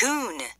Coon.